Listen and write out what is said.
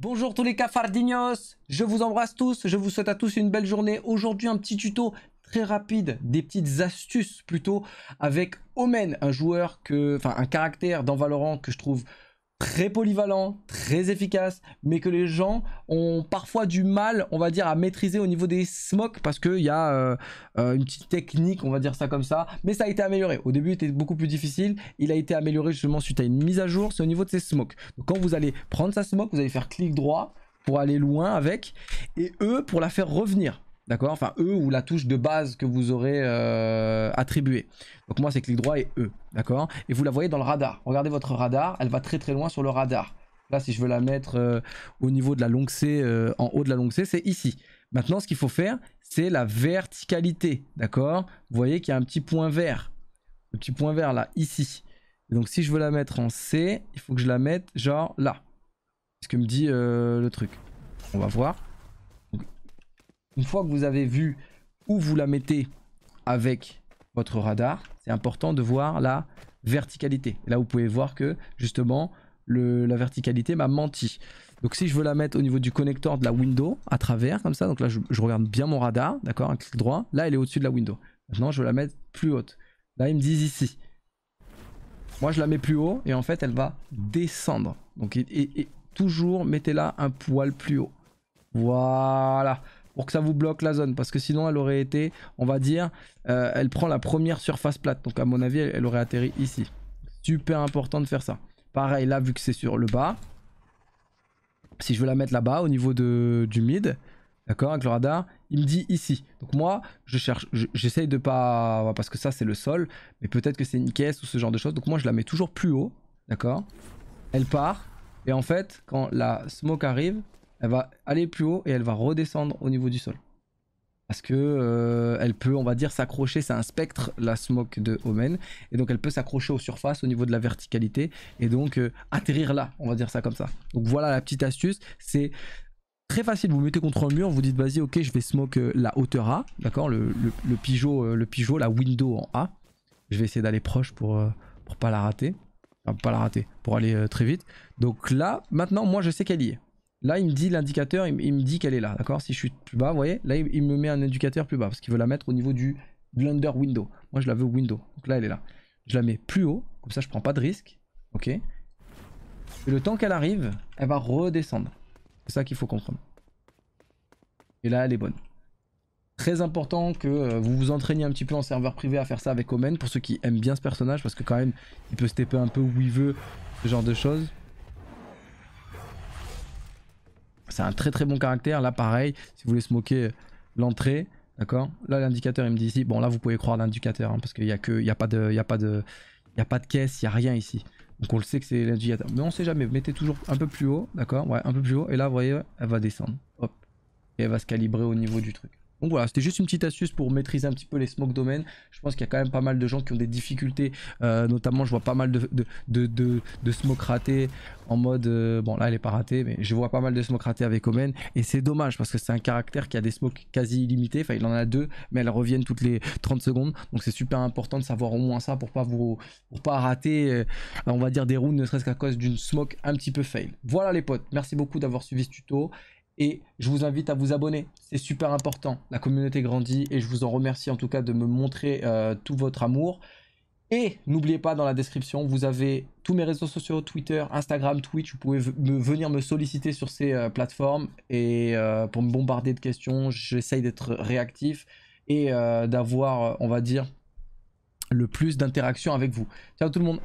Bonjour tous les cafardignos, je vous embrasse tous, je vous souhaite à tous une belle journée. Aujourd'hui un petit tuto très rapide, des petites astuces plutôt avec Omen, un joueur que, enfin un caractère dans Valorant que je trouve très polyvalent, très efficace, mais que les gens ont parfois du mal, on va dire, à maîtriser au niveau des smokes parce qu'il y a euh, euh, une petite technique, on va dire ça comme ça, mais ça a été amélioré. Au début, c'était beaucoup plus difficile. Il a été amélioré justement suite à une mise à jour. C'est au niveau de ses smokes. Quand vous allez prendre sa smoke, vous allez faire clic droit pour aller loin avec, et eux pour la faire revenir. D'accord? Enfin, E ou la touche de base que vous aurez euh, attribuée. Donc moi, c'est clic droit et E. D'accord? Et vous la voyez dans le radar. Regardez votre radar, elle va très très loin sur le radar. Là, si je veux la mettre euh, au niveau de la longue C, euh, en haut de la longue C, c'est ici. Maintenant, ce qu'il faut faire, c'est la verticalité. D'accord? Vous voyez qu'il y a un petit point vert. Le petit point vert là, ici. donc, si je veux la mettre en C, il faut que je la mette genre là. C'est ce que me dit le truc. On va voir. Une fois que vous avez vu où vous la mettez avec votre radar, c'est important de voir la verticalité. là, vous pouvez voir que justement, la verticalité m'a menti. Donc si je veux la mettre au niveau du connecteur de la window, à travers, comme ça, donc là je, regarde bien mon radar, d'accord, un clic droit, là elle est au-dessus de la window. Maintenant je veux la mettre plus haute. Là ils me disent ici. Moi je la mets plus haut et en fait elle va descendre. Donc et toujours mettez-la un poil plus haut. Voilà pour que ça vous bloque la zone. Parce que sinon, elle aurait été, on va dire, euh, elle prend la première surface plate. Donc à mon avis, elle, aurait atterri ici. Super important de faire ça. Pareil, là, vu que c'est sur le bas. Si je veux la mettre là-bas, au niveau de, du mid, d'accord, avec le radar, il me dit ici. Donc moi, je cherche, j'essaye de pas... Parce que ça, c'est le sol. Mais peut-être que c'est une caisse ou ce genre de choses. Donc moi, je la mets toujours plus haut, d'accord Elle part. Et en fait, quand la smoke arrive, elle va aller plus haut et elle va redescendre au niveau du sol. Parce que euh, elle peut, on va dire, s'accrocher, c'est un spectre, la smoke de Omen, et donc elle peut s'accrocher aux surfaces au niveau de la verticalité, et donc euh, atterrir là, on va dire ça comme ça. Donc voilà la petite astuce, c'est très facile, vous mettez contre un mur, vous dites vas-y ok je vais smoke euh, la hauteur A, d'accord, le, le, le pigeot, la window en A. Je vais essayer d'aller proche pour, pour pas la rater, enfin pas la rater, pour aller très vite. Donc là, maintenant moi je sais qu'elle y est. Là, il me dit l'indicateur, il, me dit qu'elle est là, d'accord Si je suis plus bas, vous voyez, là, il, me met un indicateur plus bas parce qu'il veut la mettre au niveau du Blender Window. Moi, je la veux Window. Donc là, elle est là. Je la mets plus haut, comme ça, je prends pas de risque. Ok Et le temps qu'elle arrive, elle va redescendre. C'est ça qu'il faut comprendre. Et là, elle est bonne. Très important que euh, vous vous entraîniez un petit peu en serveur privé à faire ça avec Omen pour ceux qui aiment bien ce personnage parce que quand même il peut stepper un peu où il veut, ce genre de choses. C'est un très très bon caractère. Là, pareil, si vous voulez smoker l'entrée, d'accord? Là, l'indicateur, il me dit ici. Bon, là, vous pouvez croire l'indicateur hein, parce qu'il n'y a que, il y a pas de, il y a pas de, y a pas de caisse, il y a rien ici. Donc on le sait que c'est l'indicateur. Mais on sait jamais. Mettez toujours un peu plus haut, d'accord? Ouais, un peu plus haut. Et là, vous voyez, elle va descendre. Hop. Et elle va se calibrer au niveau du truc. Donc voilà, c'était juste une petite astuce pour maîtriser un petit peu les smoke domaines. Je pense qu'il y a quand même pas mal de gens qui ont des difficultés. Euh, notamment, je vois pas mal de, de, de, smoke ratés en mode... Euh, bon, là, elle est pas ratée, mais je vois pas mal de smoke ratés avec Omen. Et c'est dommage parce que c'est un caractère qui a des smokes quasi illimités. Enfin, il en a deux, mais elles reviennent toutes les 30 secondes. Donc c'est super important de savoir au moins ça pour pas vous pour pas rater, euh, on va dire, des rounds, ne serait-ce qu'à cause d'une smoke un petit peu fail. Voilà les potes, merci beaucoup d'avoir suivi ce tuto. Et je vous invite à vous abonner, c'est super important. La communauté grandit et je vous en remercie en tout cas de me montrer euh, tout votre amour. Et n'oubliez pas dans la description, vous avez tous mes réseaux sociaux, Twitter, Instagram, Twitch. Vous pouvez venir me solliciter sur ces euh, plateformes et euh, pour me bombarder de questions. J'essaye d'être réactif et d'avoir, on va dire, le plus d'interaction avec vous. Ciao tout le monde